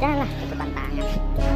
当然了这个棒棒啊